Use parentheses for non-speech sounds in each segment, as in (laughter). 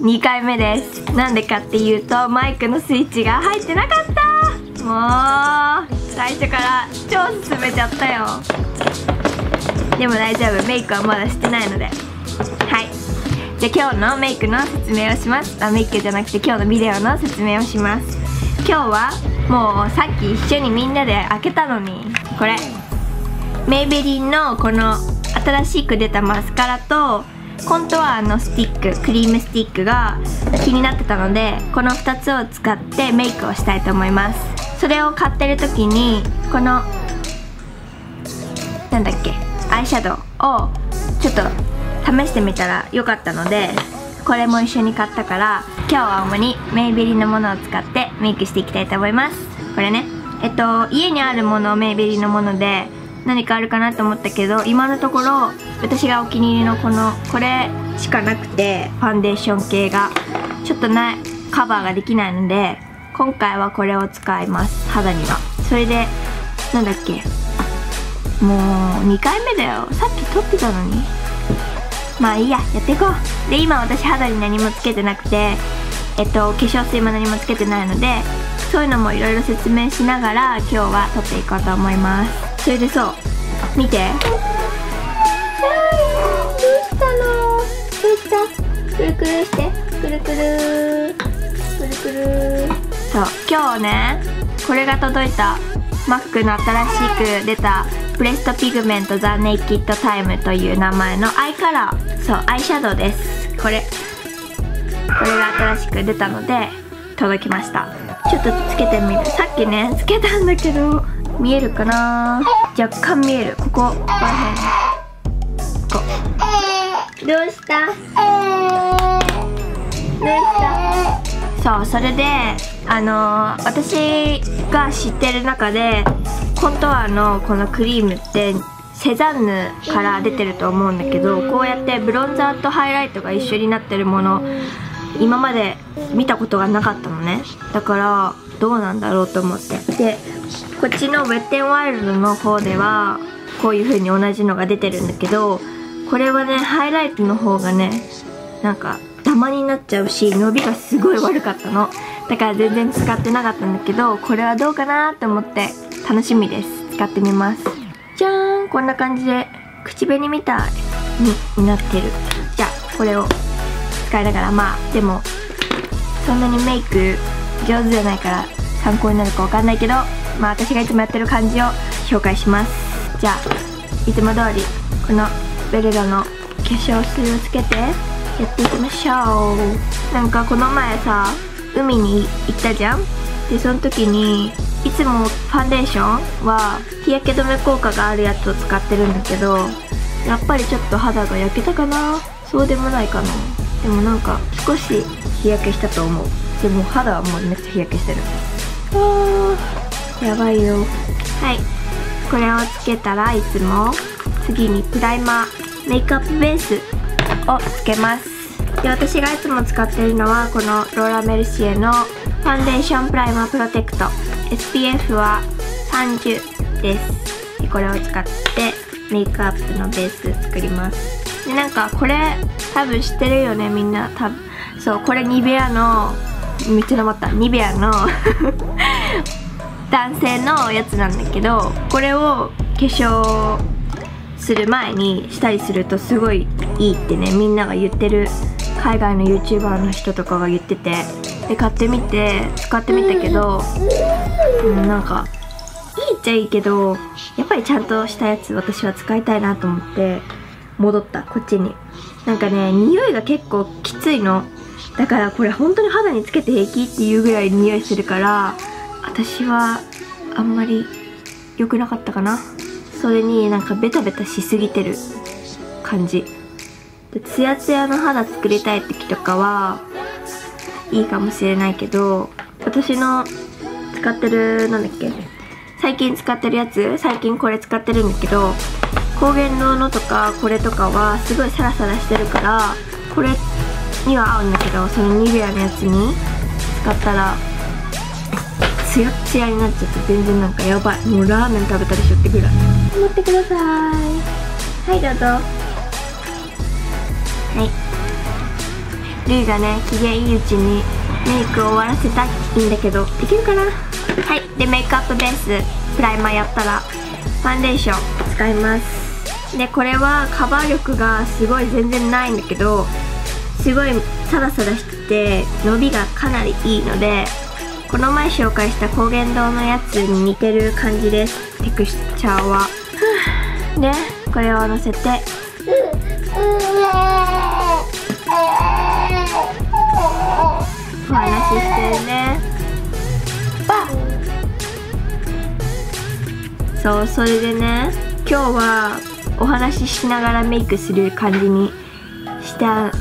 2回目です。なんでかっていうとマイクのスイッチが入ってなかった。もう最初から超進めちゃったよ。でも大丈夫。メイクはまだしてないので。はい。じゃあ今日のメイクの説明をします。あメイクじゃなくて今日のビデオの説明をします。今日はもうさっき一緒にみんなで開けたのに。これ。メイベリンのこの新しく出たマスカラとコントゥアーのスティッククリームスティックが気になってたのでこの2つを使ってメイクをしたいと思います。それを買ってる時にこのなんだっけアイシャドウをちょっと試してみたらよかったのでこれも一緒に買ったから今日は主にメイベリのものを使ってメイクしていきたいと思います。これね。えっと家にあるものメイベリのもので何かあるかなと思ったけど今のところ私がお気に入りのこのこれしかなくてファンデーション系がちょっとないカバーができないので今回はこれを使います。肌には。それでなんだっけ？もう2回目だよ。さっき撮ってたのに。まあいいや。やっていこう。で今私肌に何もつけてなくてえっと化粧水も何もつけてないのでそういうのもいろいろ説明しながら今日は撮っていこうと思います。それでそう。見て。どうしたの？どうした？くるくるして。くるくる。くるくる。そう。今日ねこれが届いた。マックの新しく出た。プレストピグメントザ・ネイキッドタイムという名前の。アイカラー。そう。アイシャドウです。これ。これが新しく出たので届きました。ちょっとつけてみる。さっきねつけたんだけど見えるかな？若干見える。ここ。ここ。ら辺こうどうした？どうした？そうそれであのー、私が知ってる中でコントワーのこのクリームってセザンヌから出てると思うんだけどこうやってブロンザーとハイライトが一緒になってるもの今まで見たことがなかったのね。だからどうなんだろうと思って。でこっちのウェッテンワイルドの方ではこういう風に同じのが出てるんだけどこれはねハイライトの方がねなんかダマになっちゃうし伸びがすごい悪かったの。だから全然使ってなかったんだけどこれはどうかなと思って楽しみです。使ってみます。じゃーん。こんな感じで口紅みたいになってる。じゃあこれを使いながらまあでもそんなにメイク上手じゃないから参考になるかわかんないけどまあ私がいつもやってる感じを紹介します。じゃあいつも通りこのベルラの化粧水をつけてやっていきましょうなんかこの前さ海に行ったじゃんでその時にいつもファンデーションは日焼け止め効果があるやつを使ってるんだけどやっぱりちょっと肌が焼けたかなそうでもないかなでもなんか少し日焼けしたと思うでも肌はもうめっちゃ日焼けしてるあーやばいよ。はい。これをつけたらいつも次にプライマーメイクアップベースをつけます。で私がいつも使っているのはこのローラ・メルシエのファンデーションプライマープロテクト。SPF は30です。でこれを使ってメイクアップのベース作ります。でなんかこれ多分知ってるよねみんな。多分そうこれニベアのめっちゃ黙った。ニベアの (laughs) 男性のやつなんだけどこれを化粧する前にしたりするとすごいいいってねみんなが言ってる海外の YouTuber の人とかが言っててで買ってみて使ってみたけど、うん、なんかいいっちゃいいけどやっぱりちゃんとしたやつ私は使いたいなと思って戻ったこっちに。なんかね匂いが結構きついの。だからこれ本当に肌につけて平気っていうぐらい匂いするから私はあんまり良くなかったかな。それになんかベタベタしすぎてる感じ。でツヤツヤの肌作りたい時とかはいいかもしれないけど私の使ってるなんだっけ。最近使ってるやつ最近これ使ってるんだけど高原堂のとかこれとかはすごいサラサラしてるからこれには合うんだけどそのニベアのやつに使ったらツヤツヤになっちゃって全然なんかやばい。もうラーメン食べたでしょってぐらい。持ってください。はいどうぞ。はい。ルイがね機嫌いいうちにメイクを終わらせたいんだけど。できるかな？はい。でメイクアップベース。プライマーやったらファンデーション使います。でこれはカバー力がすごい全然ないんだけどすごいサラサラしてて伸びがかなりいいのでこの前紹介した高原堂のやつに似てる感じです。テクスチャーは。でこれをのせて。お話ししてるね。そうそれでね今日はお話ししながらメイクする感じにした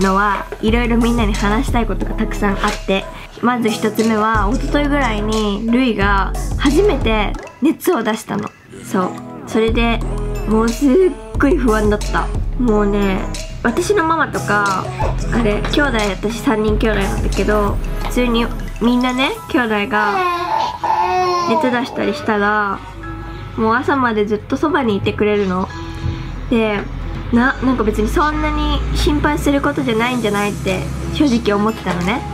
のはいろいろみんなに話したいことがたくさんあってまず1つ目は一昨日ぐらいにルイが初めて熱を出したの。そう。それでもうすっごい不安だった。もうね私のママとかあれ兄弟私3人兄弟なんだけど普通にみんなね兄弟が熱出したりしたらもう朝までずっとそばにいてくれるの。でななんか別にそんなに心配することじゃないんじゃないって正直思ってたのね。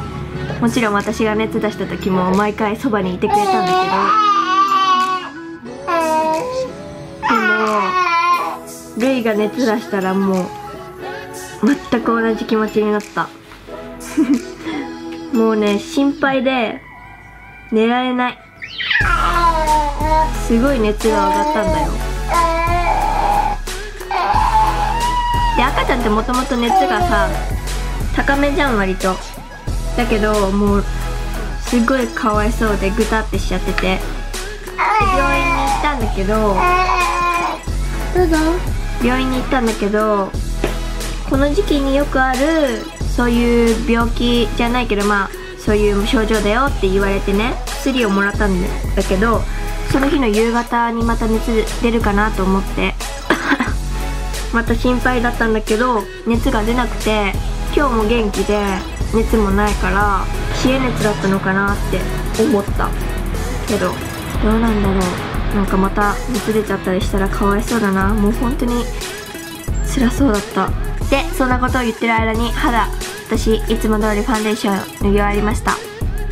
もちろん私が熱出した時も毎回そばにいてくれたんだけどでもレイが熱出したらもう全く同じ気持ちになった。(laughs) もうね心配で寝られない。すごい熱が上がったんだよ。で赤ちゃんってもともと熱がさ高めじゃん割と。だけどもうすごいかわいそうでグタってしちゃってて。で病院に行ったんだけどどうぞ。病院に行ったんだけどこの時期によくあるそういう病気じゃないけどまあそういう症状だよって言われてね薬をもらったんだけどその日の夕方にまた熱出るかなと思って。(laughs) また心配だったんだけど熱が出なくて今日も元気で熱もないから冷え熱だったのかなって思った。けどどうなんだろう。なんかまた熱出ちゃったりしたらかわいそうだな。もう本当に辛そうだった。でそんなことを言ってる間に肌私いつも通りファンデーション塗り終わりました。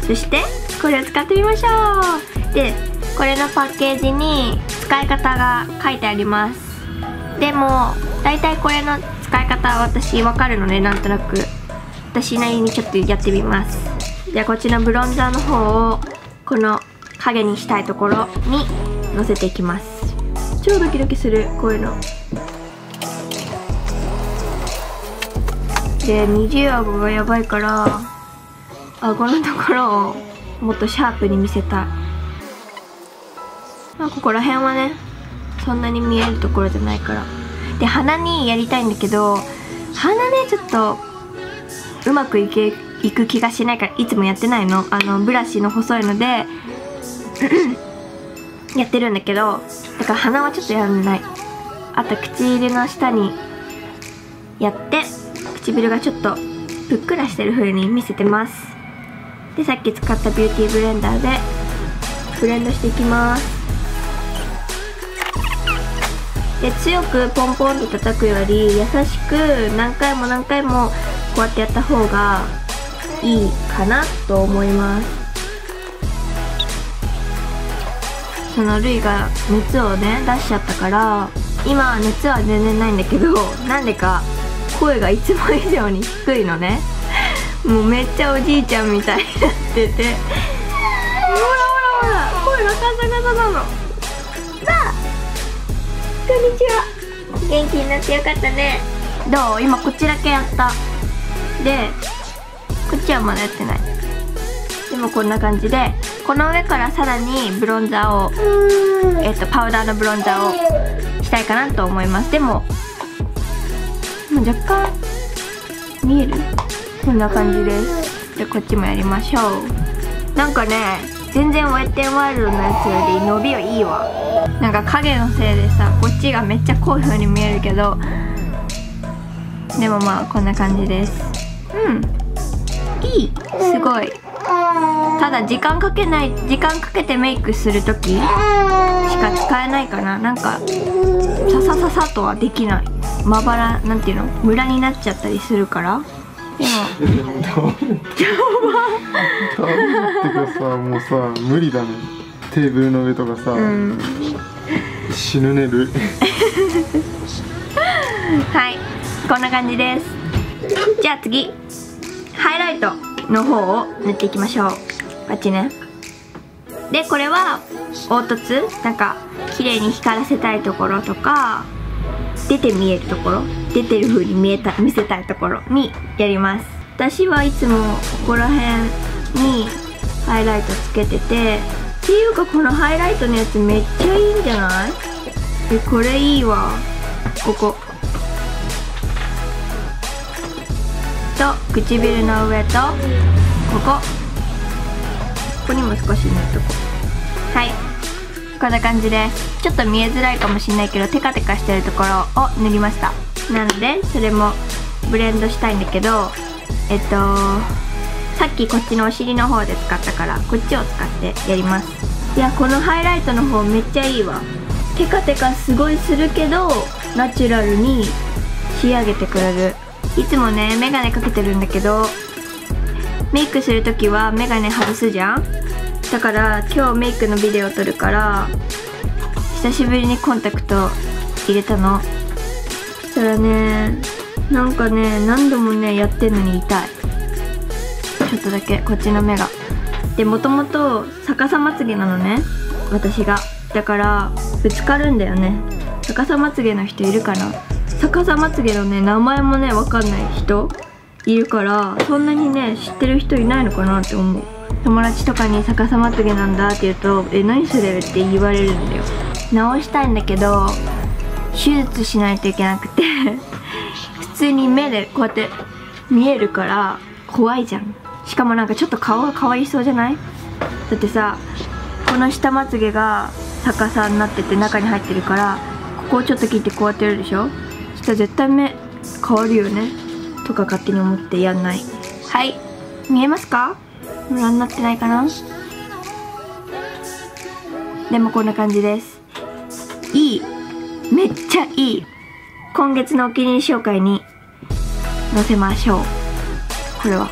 そしてこれを使ってみましょう。でこれのパッケージに使い方が書いてあります。でも大体これの使い方は私わかるのでなんとなく。私なりにちょっとやってみます。じゃあこっちのブロンザーの方をこの影にしたいところにのせていきます。超ドキドキするこういうの。で二重顎がやばいから顎のところをもっとシャープに見せたい。まあここら辺はねそんなに見えるところじゃないから。で鼻にやりたいんだけど鼻ねちょっとうまくいけいく気がしないからいつもやってないの。あのブラシの細いので (clears throat) やってるんだけどだから鼻はちょっとやらない。あと唇の下にやって唇がちょっとぷっくらしてる風に見せてます。でさっき使ったビューティーブレンダーでブレンドしていきます。で強くポンポンと叩くより優しく何回も何回もこうやってやった方がいいかなと思います。そのルイが熱をね出しちゃったから今熱は全然ないんだけど (laughs) なんでか声がいつも以上に低いのね。(laughs) もうめっちゃおじいちゃんみたいになってて。ほらほらほら声がカサカサなの。さあこんにちは。元気になってよかったね。どう？今こっちだけやった。でこっちはまだやってない。でもこんな感じでこの上からさらにブロンザーをえっ、とパウダーのブロンザーをしたいかなと思います。でももう若干見える？こんな感じです。じゃあこっちもやりましょう。なんかね全然ウェッテンワイルドのやつより伸びはいいわ。なんか影のせいでさこっちがめっちゃ濃い風に見えるけど。でもまあこんな感じですうん。いい。すごい。ただ時間かけない時間かけてメイクする時しか使えないかな。なんかささささとはできない。まばらなんていうの？ムラになっちゃったりするから。でもでも倒れ倒れるってかさもうさ無理だねテーブルの上とかさ、うん死ぬねるはいこんな感じですじゃあ次ハイライトの方を塗っていきましょう。こっちね。でこれは凹凸なんか綺麗に光らせたいところとか出て見えるところ出てる風に見えた見せたいところにやります。私はいつもここら辺にハイライトつけててっていうかこのハイライトのやつめっちゃいいんじゃない？えこれいいわ。ここ。と唇の上とここ。ここにも少し塗っとこう。はい。こんな感じでちょっと見えづらいかもしれないけどテカテカしてるところを塗りました。なのでそれもブレンドしたいんだけどえっとさっきこっちのお尻の方で使ったからこっちを使ってやります。いやこのハイライトの方めっちゃいいわ。テカテカすごいするけどナチュラルに仕上げてくれる。いつもねメガネかけてるんだけどメイクする時はメガネ外すじゃん？だから今日メイクのビデオ撮るから久しぶりにコンタクト入れたの。そしたらねなんかね何度もねやってんのに痛い。ちょっとだけこっちの目が。でもともと逆さまつげなのね私が。だからぶつかるんだよね。逆さまつげの人いるかな逆さまつげのね名前もねわかんない人いるからそんなにね知ってる人いないのかなって思う。友達とかに逆さまつげなんだって言うと「え何それ?」って言われるんだよ。直したいんだけど手術しないといけなくて普通に目でこうやって見えるから怖いじゃん。しかもなんかちょっと顔が変わりそうじゃない？だってさこの下まつげが逆さになってて中に入ってるからここをちょっと切ってこうやってやるでしょ？そしたら絶対目変わるよねとか勝手に思ってやんない。はい。見えますか？ご覧になってないかな？でもこんな感じです。いい。めっちゃいい。今月のお気に入り紹介に載せましょう。これは。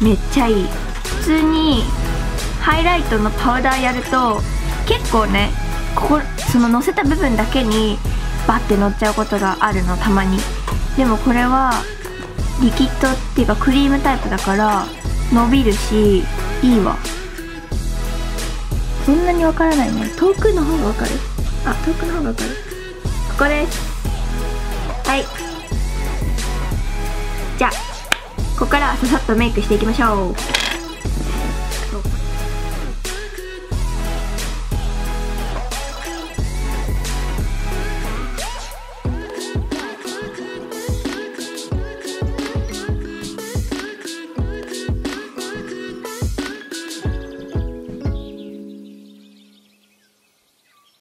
めっちゃいい。普通にハイライトのパウダーやると結構ねここその乗せた部分だけにバッて乗っちゃうことがあるのたまに。でもこれはリキッドっていうかクリームタイプだから伸びるしいいわ。そんなにわからないね。遠くの方がわかる？あ遠くの方がわかる。ここです。はい。じゃあここからはささっとメイクしていきましょう